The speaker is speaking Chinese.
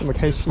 这么开心。